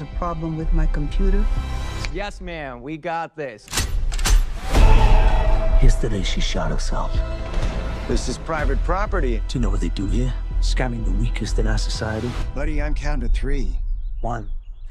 A problem with my computer. Yes, ma'am, we got this. Yesterday, she shot herself. This is private property. Do you know what they do here? Scamming the weakest in our society. Buddy, I'm counting to three. One,